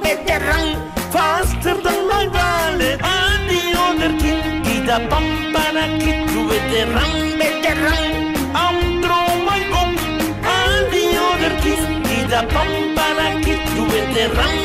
better run faster than my wallet. And the other king is a bump and a kick with the run, better run. I'm throw my book. And the other king is a bump and a kick with the run,